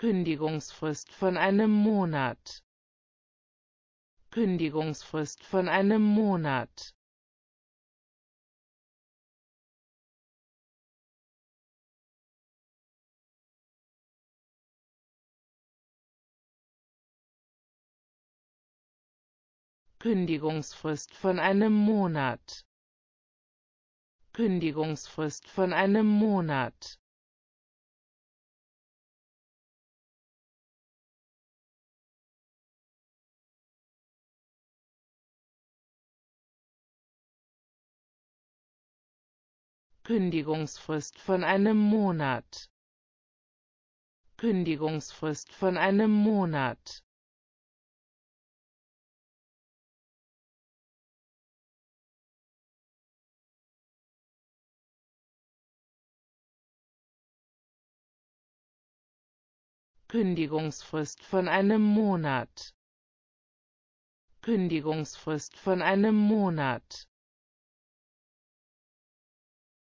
Kündigungsfrist von einem Monat. Kündigungsfrist von einem Monat. Kündigungsfrist von einem Monat. Kündigungsfrist von einem Monat Kündigungsfrist von einem Monat. Kündigungsfrist von einem Monat. Kündigungsfrist von einem Monat. Kündigungsfrist von einem Monat